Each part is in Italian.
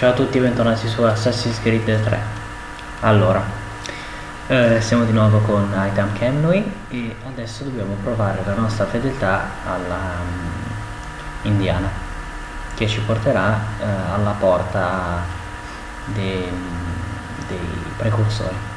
Ciao a tutti, bentornati su Assassin's Creed 3 Allora, eh, siamo di nuovo con Item Camnui e adesso dobbiamo provare la nostra fedeltà alla um, indiana che ci porterà eh, alla porta dei, dei precursori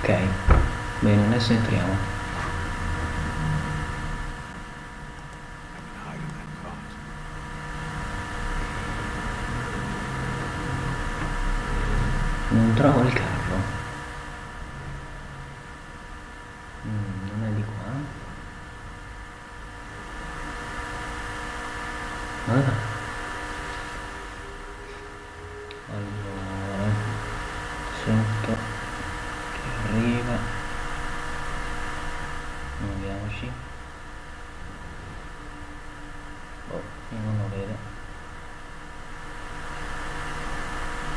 Ok, bene, adesso entriamo. Non trovo il carro. Mm, non è di qua. Dove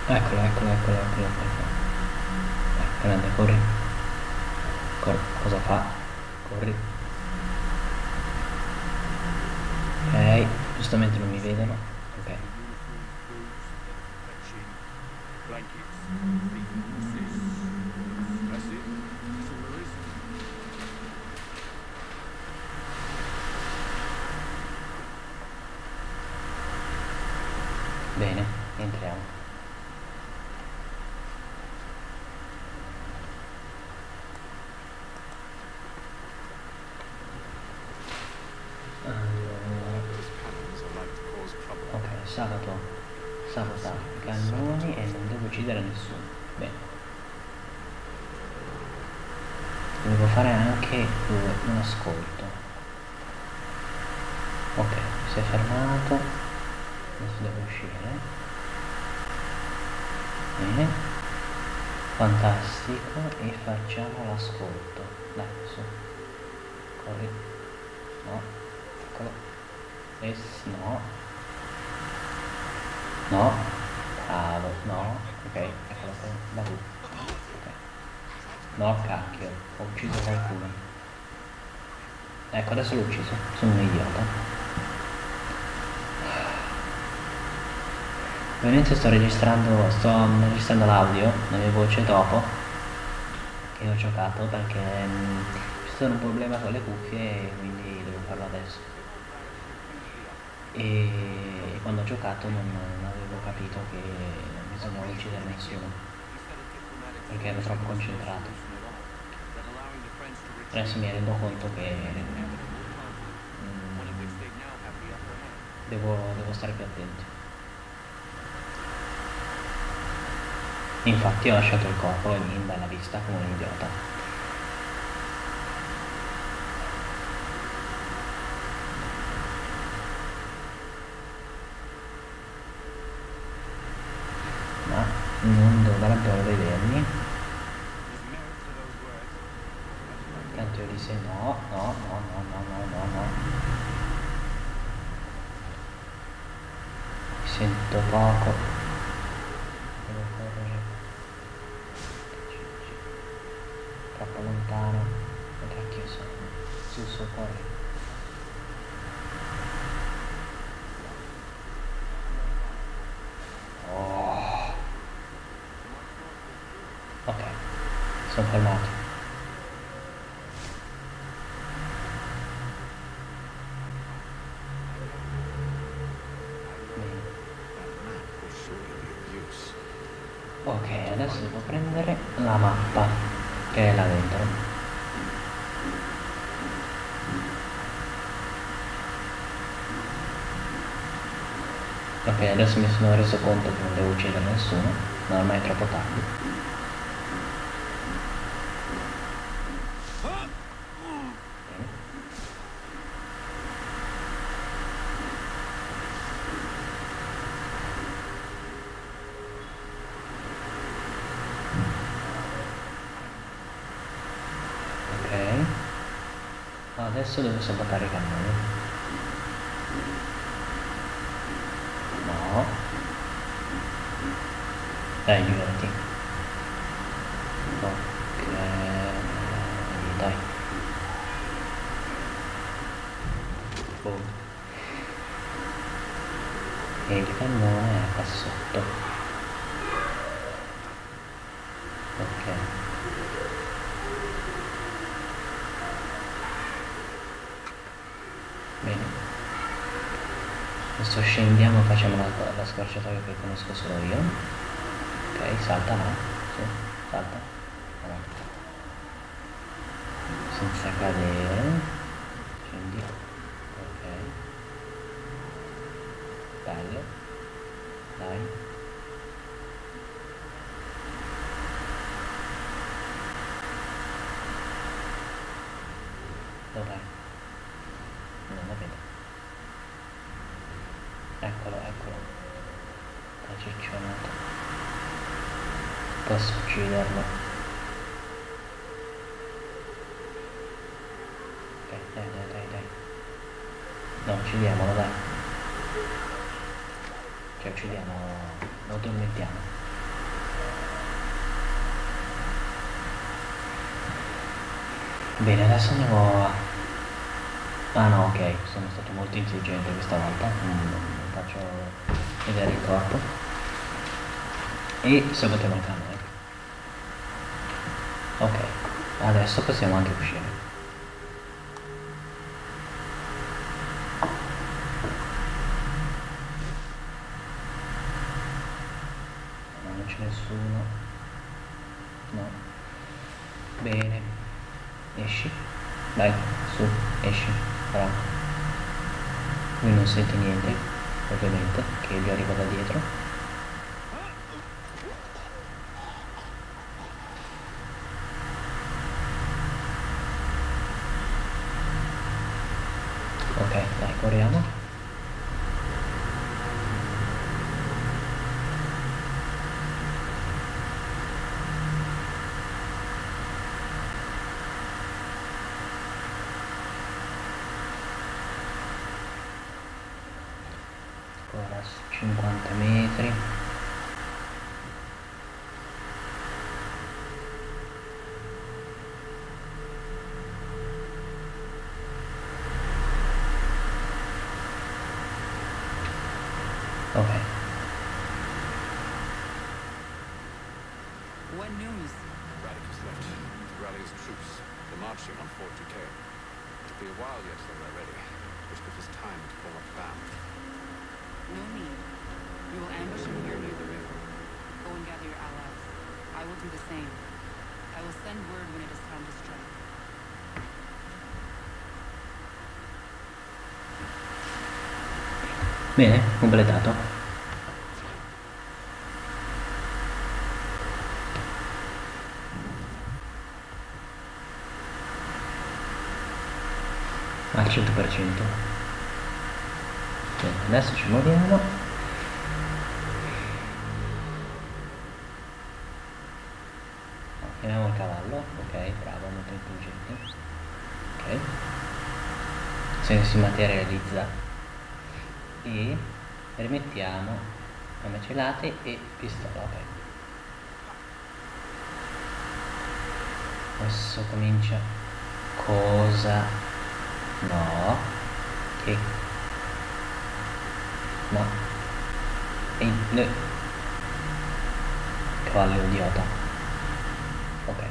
Eccolo, eccolo, eccolo, eccolo, eccolo. Eh, grande, corri. Corri. Cosa fa? Corri. Ok, giustamente non mi vedono. Ok. Bene, entriamo. sabato sabato i cannoni e non devo uccidere nessuno bene devo fare anche un ascolto ok fermato adesso devo uscire bene fantastico e facciamo l'ascolto dai su corri no eccolo es no No. Bravo, no. Ok, eccolo qua. Da. No, cacchio. Ho ucciso qualcuno. Ecco, adesso l'ho ucciso. Sono un idiota. Ovviamente sto registrando, sto registrando l'audio, la mia voce dopo che ho giocato perché mh, mm, c'è stato un problema con le cuffie quindi devo farlo adesso. E quando ho giocato non, non avevo capito che bisognava uccidere nessuno perché ero troppo concentrato adesso mi rendo conto che mm, devo, devo stare più attento Infatti ho lasciato il corpo lì in bella vista come un idiota. Ma non dovrebbero vedermi. Tanto io disse no, no, no, no, no, no, no, no. Mi sento poco. Su corri sono fermato. Ok, adesso devo prendere la mappa che è là dentro. Ok, adesso mi sono reso conto che non devo uccidere nessuno, ma ormai è troppo tardi. Okay adesso devo sabotare i cannoni no dai diverti ok dai boom e il cannone è qua sotto ok bene adesso scendiamo e facciamo la, la scorciatoia che conosco solo io. Ok salta là sì, salta. Avanti senza cadere. Scendi. Ok. Bello. Dai dov'è? non la vedo eccolo eccolo la ciccionata posso ucciderlo ok dai dai dai dai no uccidiamolo dai cioè uccidiamo lo tormentiamo bene adesso andiamo a Ah no, ok, sono stato molto intelligente questa volta, non faccio vedere il corpo. E sabotiamo il cannone. まだ下としては満足してない corriamo ancora 50 metri Bene, completato. Al 100% adesso ci muoviamo. Chiamiamo il cavallo. Ok bravo molto intelligente. Ok. Se si materializza e rimettiamo a macellate e pistola ok adesso comincia cosa no che No. Ehi, no. Cavallo idiota. Ok.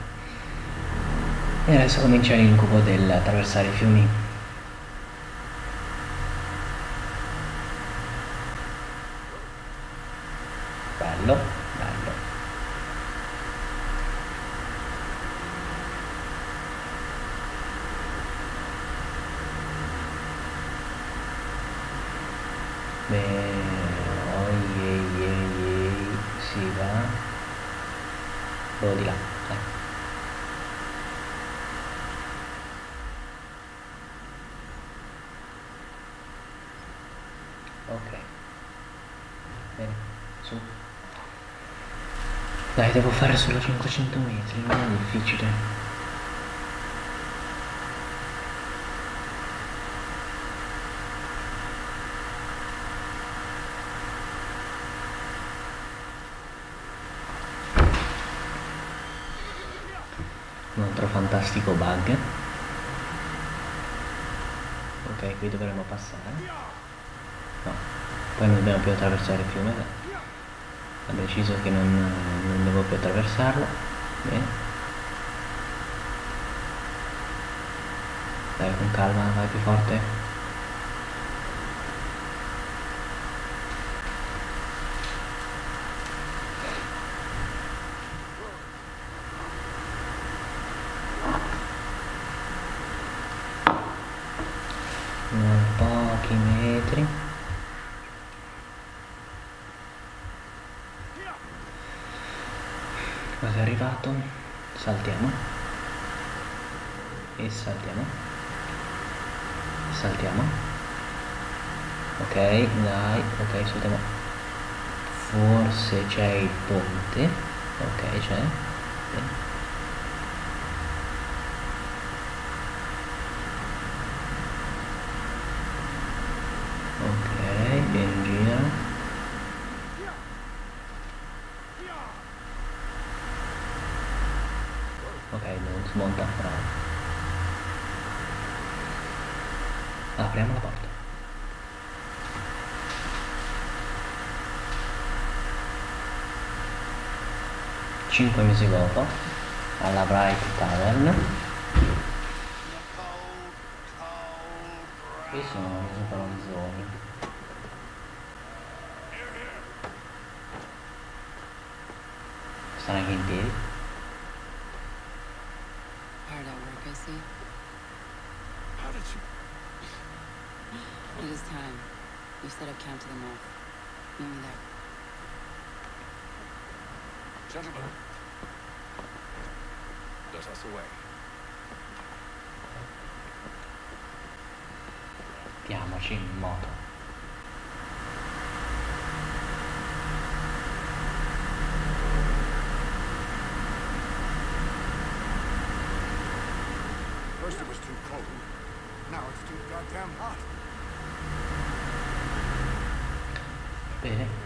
E adesso comincia l'incubo del attraversare i fiumi. devo fare solo 500 metri, non è difficile. Un altro fantastico bug. Ok, qui dovremmo passare. No, poi non dobbiamo più attraversare il fiume. Ha deciso che non, non devo più attraversarlo. Bene. Dai, con calma, vai più forte. pochi metri arrivato saltiamo. E saltiamo. Saltiamo. Ok dai ok saltiamo. Forse c'è il ponte. Ok c'è 5 mesi dopo alla Bright Tavern. Qui sono i pronzoni stanno anche in piedi. Hard at work I see how did you it is time. We've set up camp to the north. Meet me there. Gentlemen. Let us away. Diamoci in moto. Bene. Evidentemente non va bene. Where's your boy Lee? return to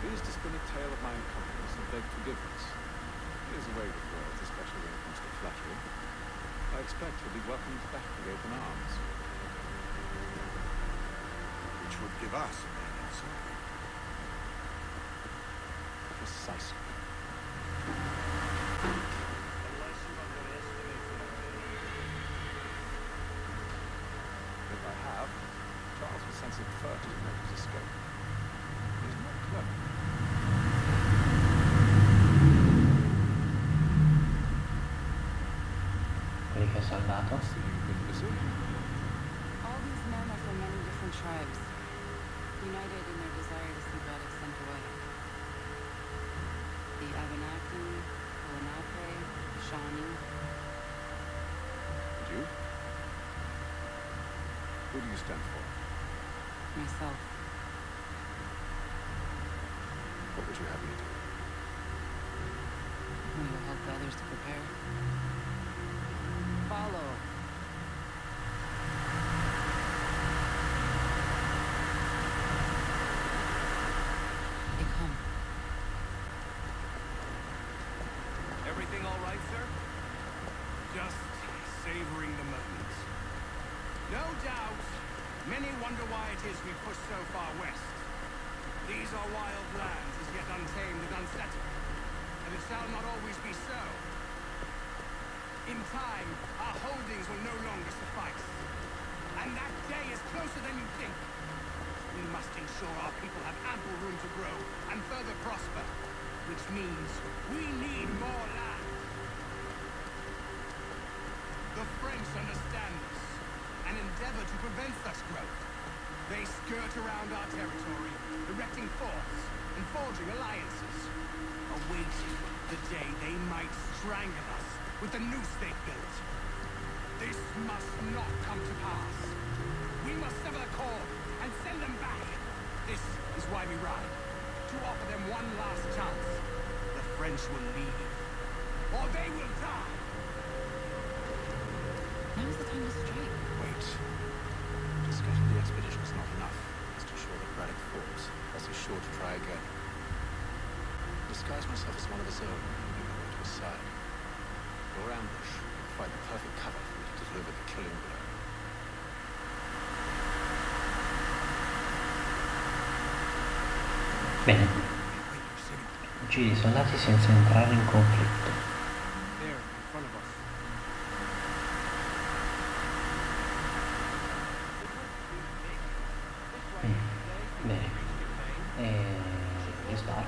Pleased to spin a tale of my incompetence and beg forgiveness. He is away with words, especially when it comes to flattery. I expect he'll be welcomed back with open arms. Which would give us a main insight. Precisely. If I have, Charles will sense at first to make his escape. He's not clever. Quelli che ha salvato? So you've been busy? All these men are from many different tribes, united in their desire to see Braddock sent away. The Abenaki, Lenape, Shawnee. And you? Who do you stand for? myself. What would you have me do? We will help the others to prepare. Follow. They come. Everything all right, sir? Just savoring the moment. No doubt, Many wonder why it is we push so far west. These are wild lands, as yet untamed and unsettled. And it shall not always be so. In time, our holdings will no longer suffice. And that day is closer than you think. We must ensure our people have ample room to grow and further prosper. Which means we need more land. The French understand endeavor to prevent such growth. They skirt around our territory, erecting forts and forging alliances, awaiting the day they might strangle us with the noose they built. This must not come to pass. We must sever the cord and send them back. This is why we ride. To offer them one last chance. The French will leave. Or they will die. Now's the time to strike. Getting the expedition is not enough. Must ensure that Braddock falls, else he's sure to try again. Disguise myself as one of his own, and make my to his side. Your ambush will provide the perfect cover for me to deliver the killing blow. Bene, Wait, you see? uccidi i soldati senza entrare in conflitto. is better.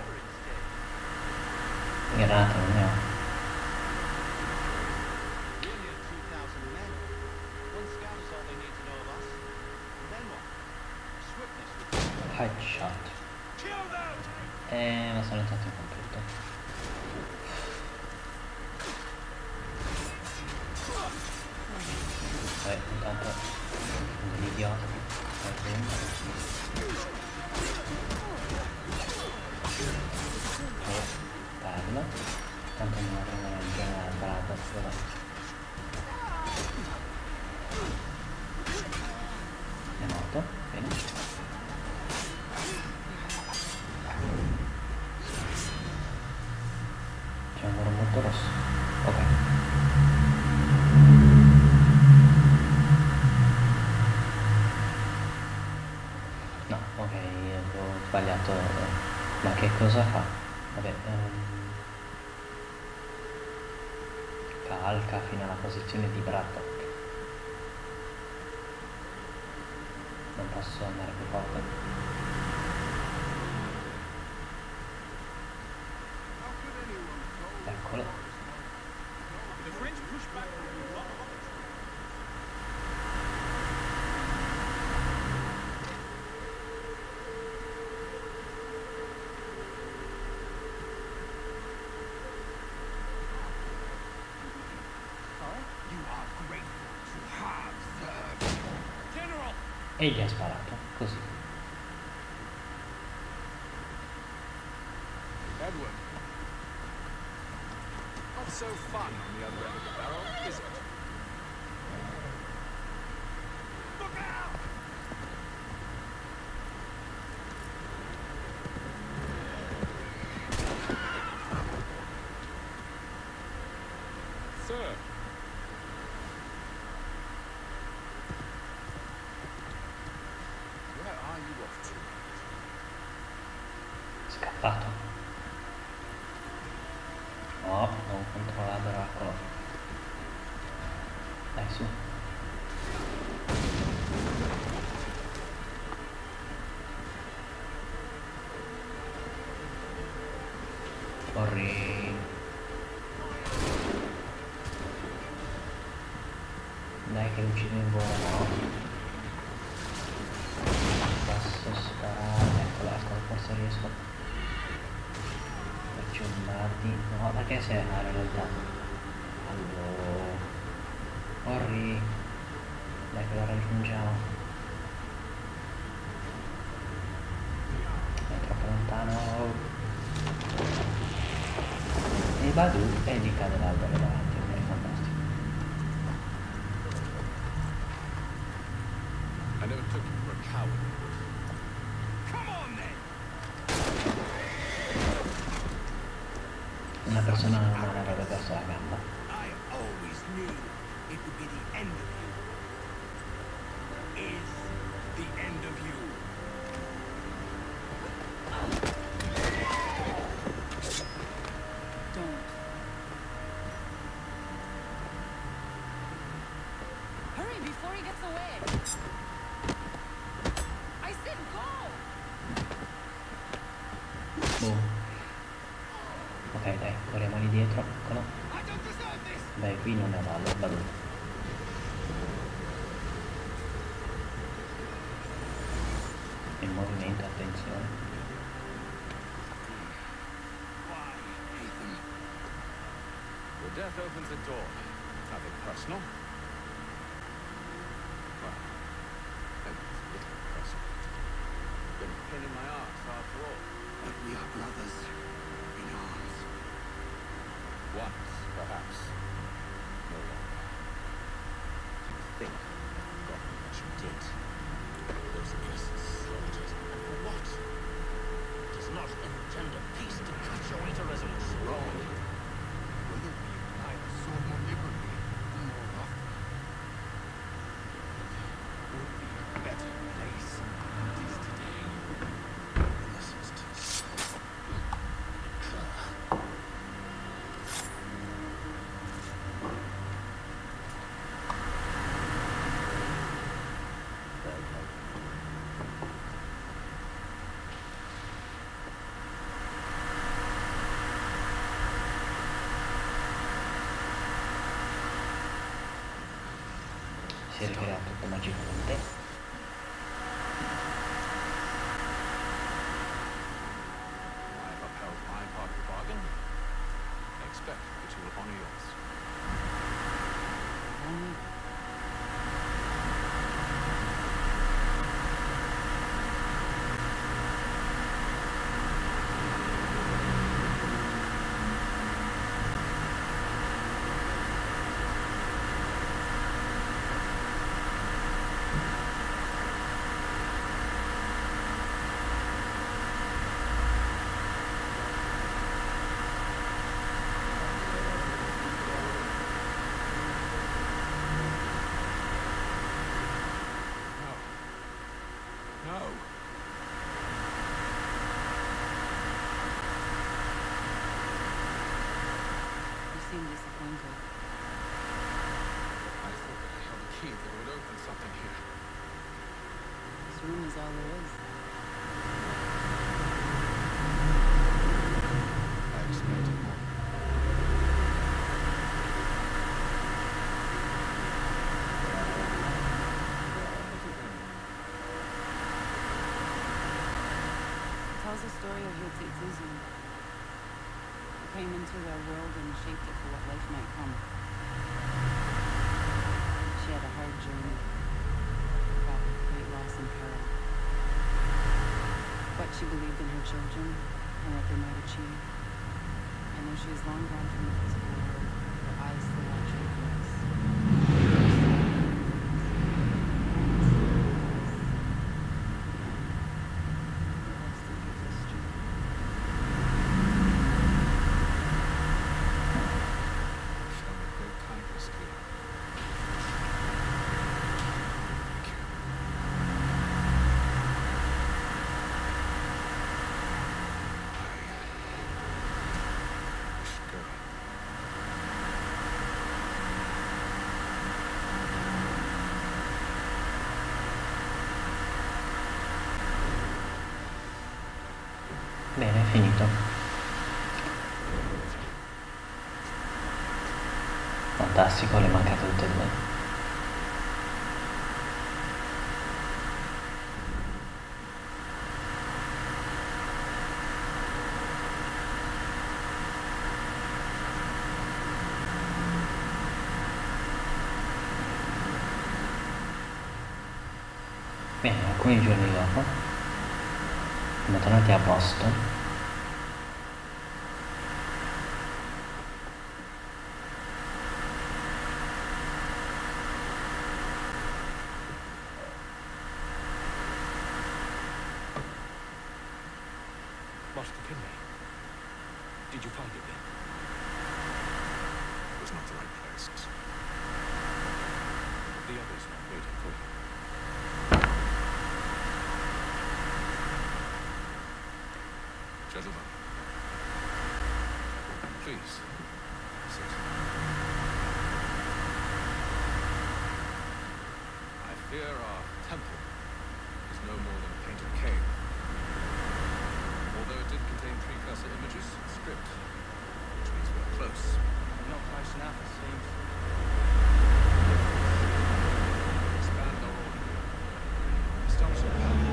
Get out there now. Cosa fa? Vabbè. ehm, calca fino alla posizione di Braddock. Non posso andare più forte. Eccolo. General! E gli ha sparato, così. Edward. Not so fun on the other end of the barrel, is it? Look out! Sir. Where are you off to? Scappato. No, non controlla Dracula. Dai su. Corri. Dai che uccidi in volo, no. Posso sparare, ecco ecco, forse riesco. Faccio un dardi. No, perché sei in realtà? Allora. Corri. Dai che lo raggiungiamo. È troppo lontano. E Badu e gli cade l'albero death opens a door. Nothing personal. Well, maybe it's a little personal. Been a pain in my ass after all. But we are brothers in arms. Once, perhaps. No longer. You think I've gotten what you did. Ricreato tutto is all there is. I expected more. It tells the story of Yotzitsuzu. Who came into their world and shaped it for what life might come. She had a hard journey. With great loss and peril. She believed in her children and what they might achieve. And though she is long gone from the finito. Fantastico, le mancate tutte e due. Bene, alcuni giorni dopo siamo tornati a Boston Fear our temple is no more than a painted cave. Although it did contain precursor images, script, which means we're close. Not close enough, it seems. Expand our order. Establish a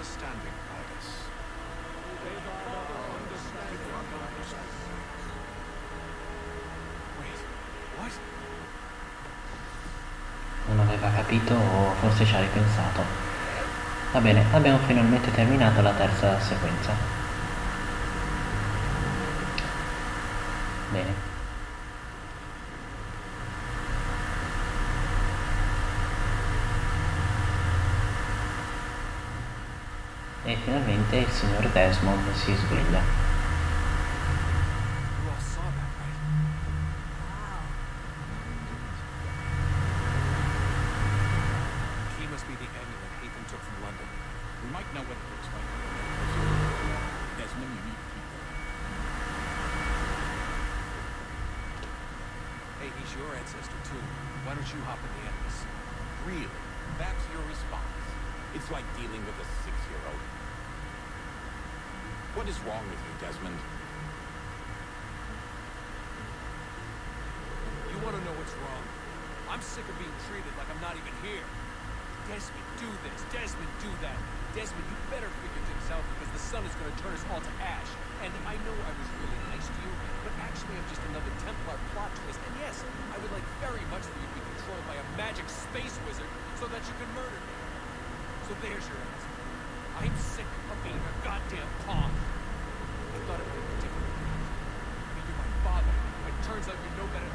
understanding by us. Non aveva capito o forse ci hai pensato. Va bene, abbiamo finalmente terminato la terza sequenza. finalmente il signor Desmond si sveglia. Yes, I would like very much for you to be controlled by a magic space wizard so that you can murder me. So there's your answer. I'm sick of being a goddamn pawn. I thought it would be different. I mean, you're my father, but it turns out you know better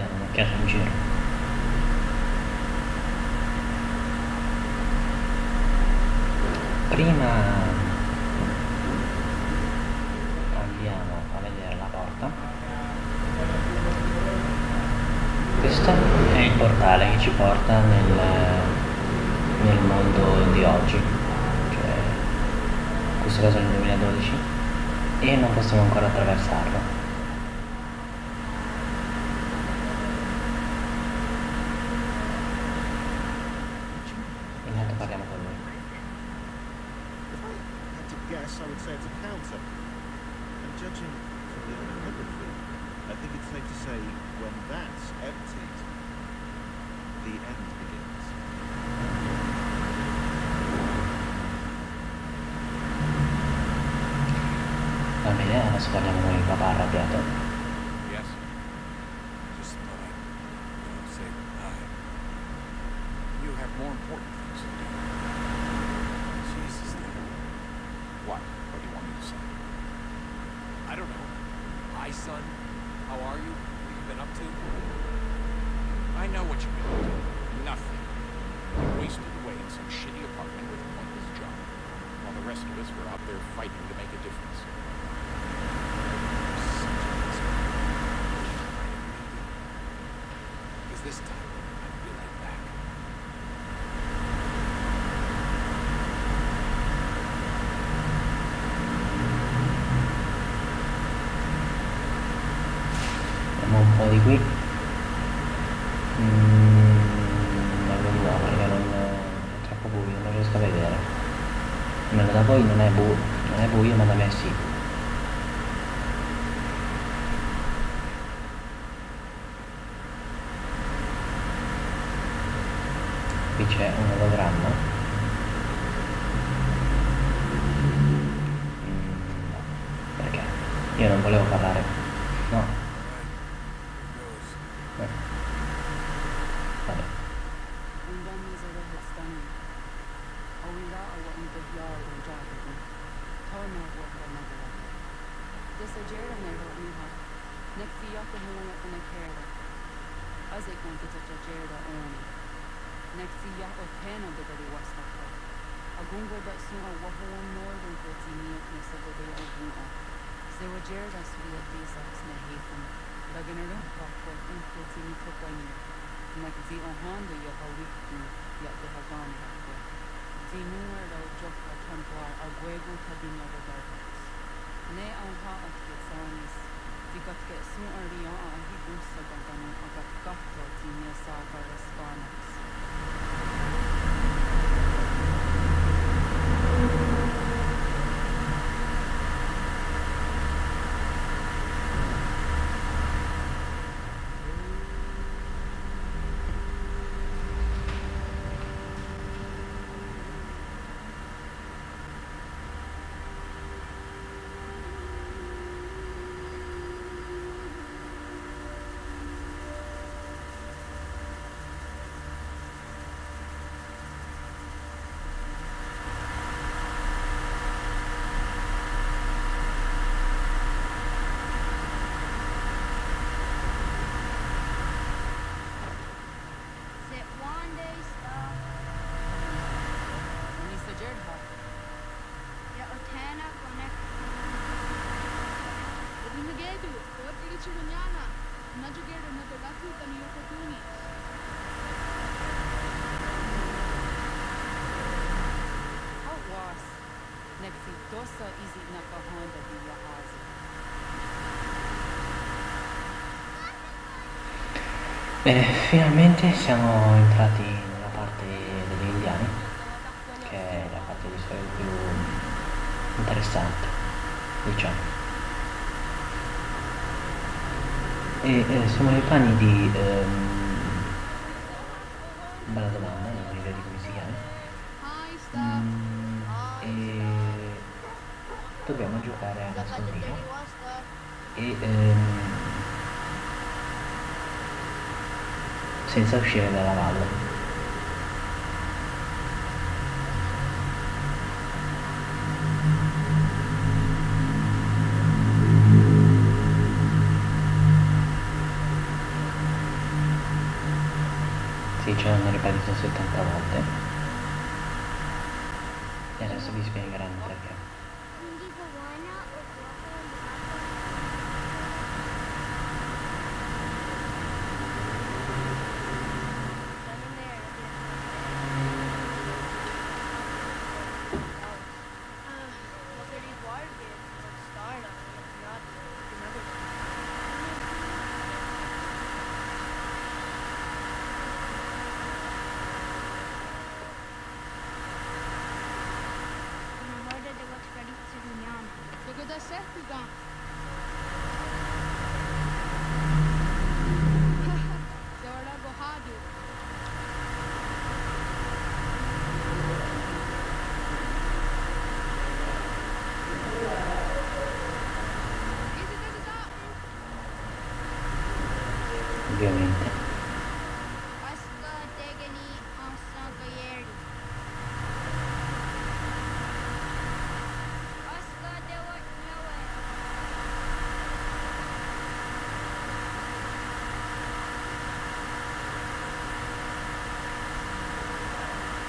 diamo un'occhiata in giro. Prima andiamo a vedere la porta. Questo è il portale che ci porta nel, nel mondo di oggi cioè questo caso nel 2012 e non possiamo ancora attraversarlo. y non è buio, non è buio. neonhaat tiek saamis. Tikatke suoriaa hipussakantanun akat kahtoot sinne saakalle skaanaksi. dosta izidna pahanda divlja Azija. E finalmente siamo entrati nella parte degli indiani, che è la parte di storia più interessante, diciamo. E eh, siamo nei panni di... Ehm, bella domanda. giocare a nascondino e ehm, senza uscire dalla valle. Sì ce l'hanno ripetuto 70 volte. E adesso vi spiegheranno perché. Why not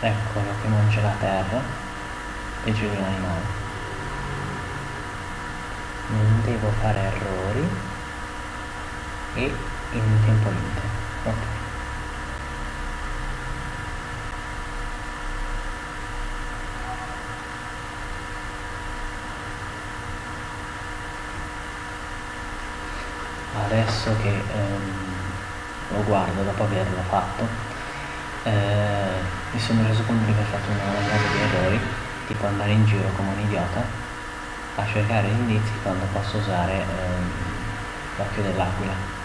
Eccolo che mangia la terra, peggio di un animale. Non devo fare errori e in tempo limite. Ok. Adesso che ehm, lo guardo dopo averlo fatto, eh, mi sono reso conto di aver fatto una serie di errori, tipo andare in giro come un idiota a cercare indizi quando posso usare ehm, l'occhio dell'aquila.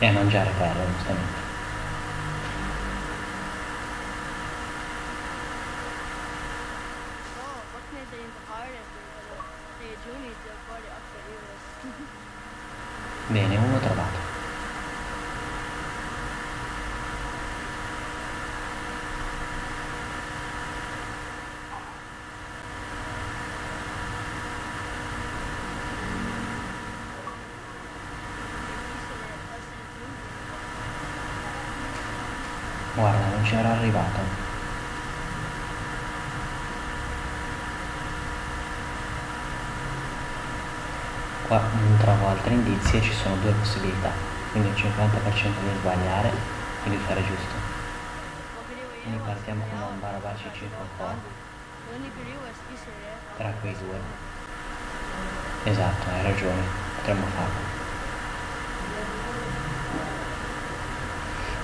E a mangiare terra, giustamente. Det inte ha det i oss. Bene, uno trovato. Guarda, non c'era arrivato. Qua non trovo altri indizi e ci sono due possibilità, quindi il 50% di sbagliare e di fare giusto. Quindi partiamo con un barabaci un po', tra quei due. Esatto, hai ragione, potremmo farlo.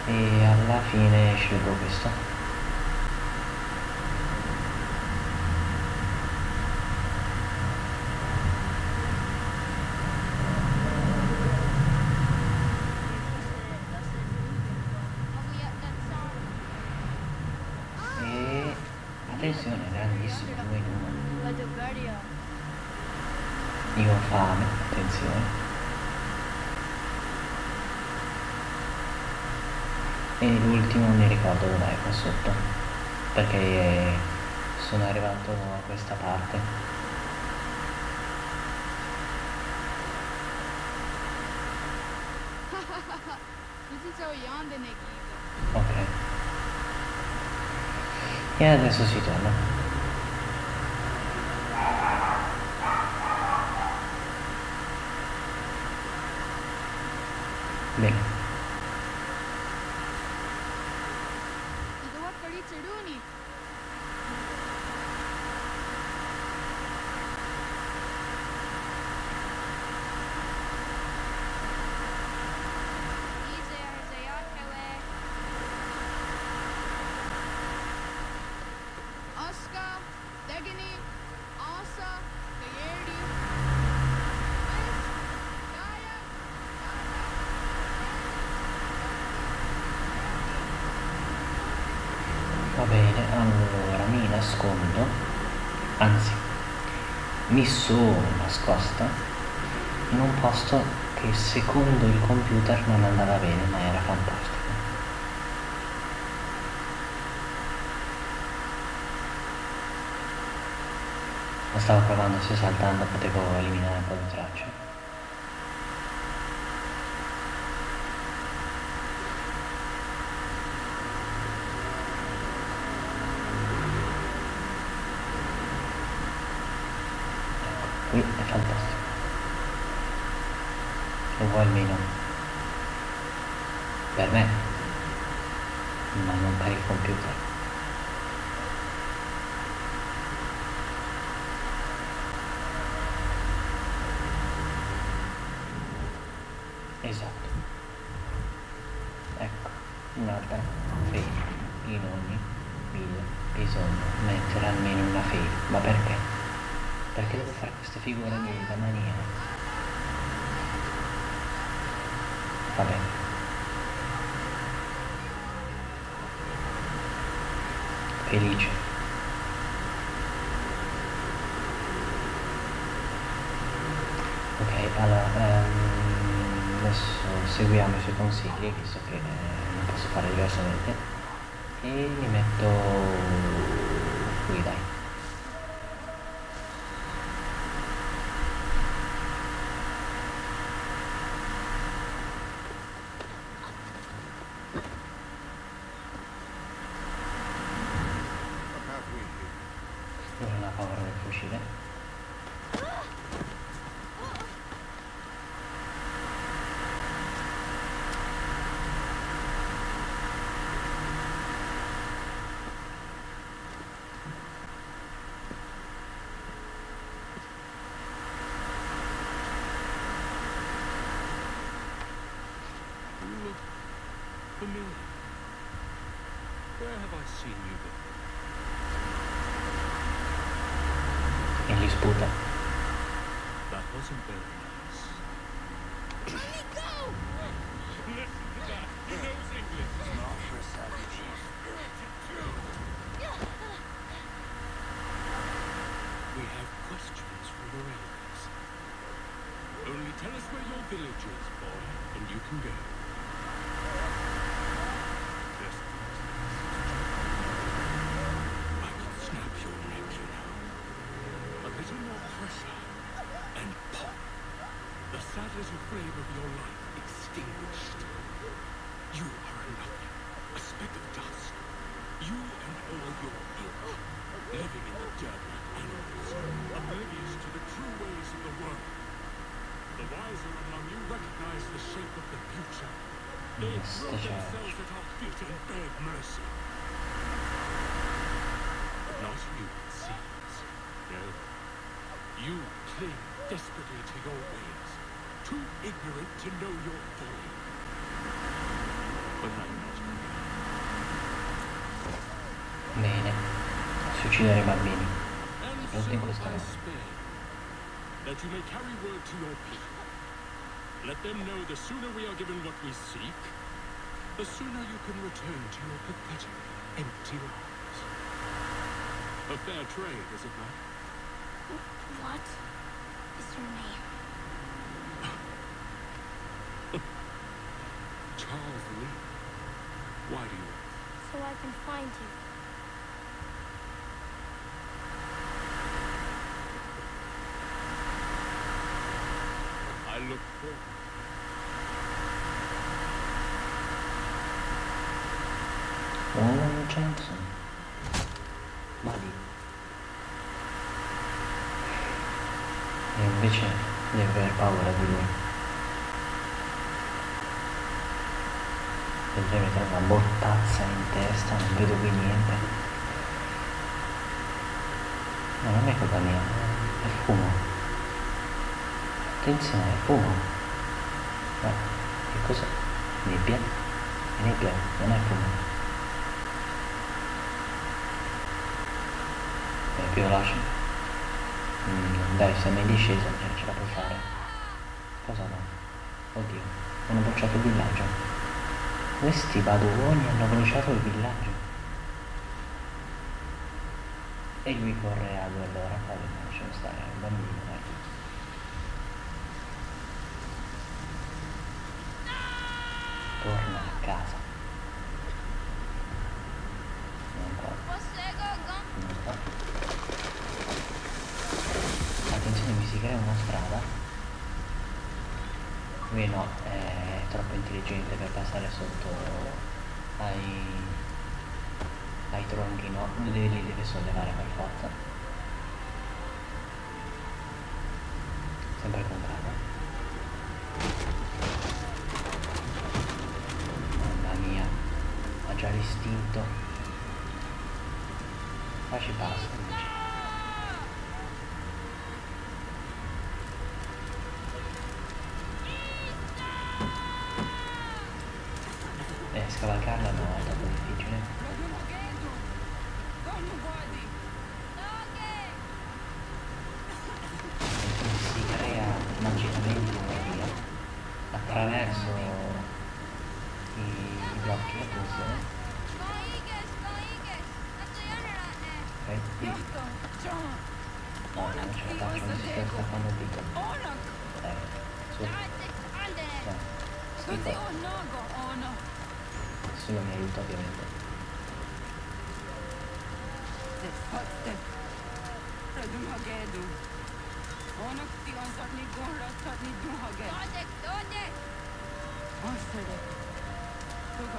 E alla fine scelgo questo. E attenzione, grandissimo, due in uno. Io ho fame, attenzione. E l'ultimo mi ricordo dov'è qua sotto, perché sono arrivato a questa parte. Ok. E adesso si torna. Bene. Mi sono nascosta in un posto che secondo il computer non andava bene, ma era fantastico. Lo stavo provando, se saltando potevo eliminare un po' di tracce. Qui è fantastico. O almeno per me, ma non per il computer. Esatto. Ecco, un'altra fail. In ogni video bisogna mettere almeno una fail. Ma perché? Perché devo fare queste figure di da mania? Va bene. Felice. Ok, allora, ehm, adesso seguiamo i suoi consigli, visto che eh, non posso fare diversamente, e li metto En disputa. Beg mercy. But not you, it. No. You cling desperately to your ways, too ignorant to know your folly. Bene. Si uccidere i bambini. Non in you, that you may carry word to your people. Let them know the sooner we are given what we seek, the sooner you can return to your pathetic, empty lives. A fair trade, is it not? What is your name? Charles Lee. Why do you So I can find you. I look forward. Oh, Jensen. Buddy. E invece deve aver paura di lui. E deve mettere una bottazza in testa, non vedo qui niente. No, non è colpa mia, è fumo. Attenzione, è fumo. Ma che cos'è? Nebbia? È nebbia, non è fumo. Più veloce. Mm, dai, sei mai disceso, cioè, ce la puoi fare. Cosa no? Oddio, hanno bruciato il villaggio. Questi padovoni hanno bruciato il villaggio. E lui corre a due all'ora, vabbè, lasciamo stare, è un bambino, dai. Torna a casa. Non qua. Possego con Non qua. Attenzione, mi si crea una strada. Lui no, è troppo intelligente per passare sotto ai, ai Lui deve, li deve sollevare per forza. Sempre con calma. Mamma mia, ha già l'istinto. Qua ci passa invece. Eh, scavalcarla やったかのびと。はい。そう。まあ、次が、強めるために。Armageddon. Onok ti aiuta ovviamente. donde? On sede. aiuta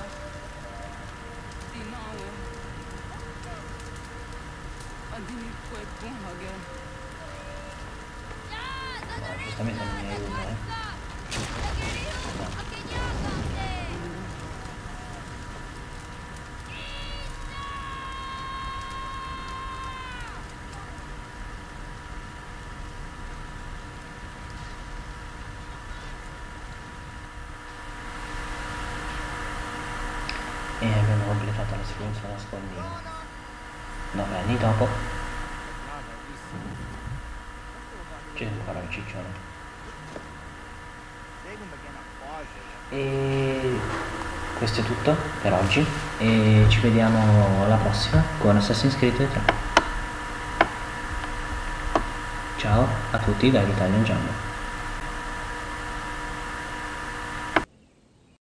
ovviamente. Ovviamente. Dodek, dodek. No, giustamente non mi aiuta, eh. La sequenza nascondino. Dove anni dopo. E questo è tutto per oggi e ci vediamo alla prossima con Assassin's Creed 3. Ciao a tutti da Italian Jumbo.